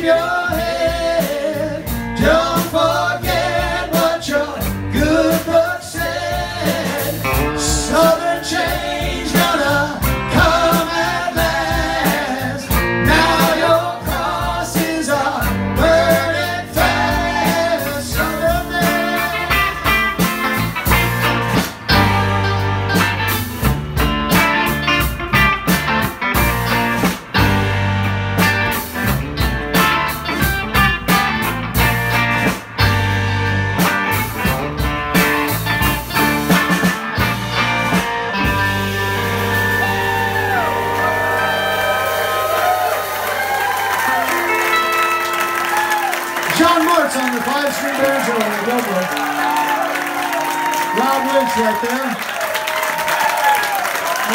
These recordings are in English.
이기면 Martz on the five-string banjo on the dobro. Rob Lynch right there.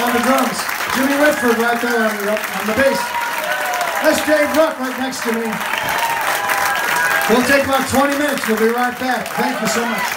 On the drums. Jimmy Whitford right there on the, on the bass. That's Dave right next to me. We'll take about 20 minutes. We'll be right back. Thank you so much.